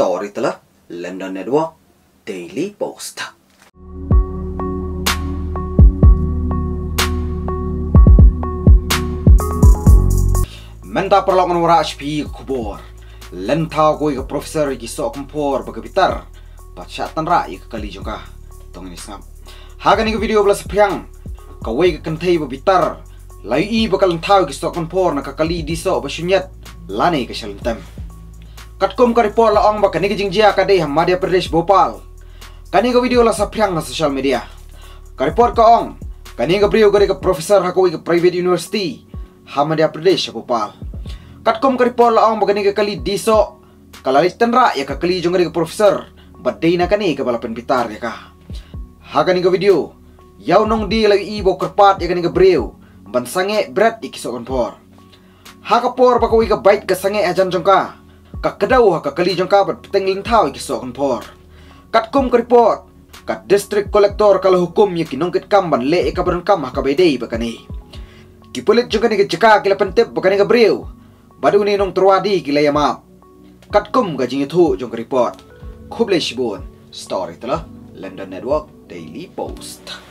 Storyteller London Network Daily Post. Menta perlok menura HP kubur. Lentau koi ke profesor ki sok kompor bagi bitar Baca tanra i ke kali jongka Tong ini sengap Haga ni ke video belas piang Kawai ke kentai bitar Lai i bakal lentau ki sok kompor nak kali di sok basunyat Lani ke shalentem Katkum ka report la ong ba kani jing jia ka dei Madhya Pradesh Bhopal? Kani ka video la sa piang na social media. Ka report ka ong Kani ka brio ka ka professor hakoi ka private university Madhya Pradesh Bhopal. Katkom ka report la ong ba kani ka kali diso Kalalit tanra ya ka kali jong ka professor Badai na kani ka balapan pitar ya ka. Ha kani ka video Yaw nong di lagi ibo kerpat ya kani ka brio Bansange berat ikisok por. Ha ka por ba ka bait ka sange ajan jong ka ka kedau ha ka kali jong ka bat peteng ling thau ki so kon por kat kum ka report ka district collector kala hukum ye kinong kit kam ban le e ka ban kam ha ka bedei ba kani ki polit jong kani ka jaka ki la pentep ba kani ka breu. Badu ni nong truadi ki la yama kat kum ga jing thu jong ka report. Khub le shibon story tala london network daily post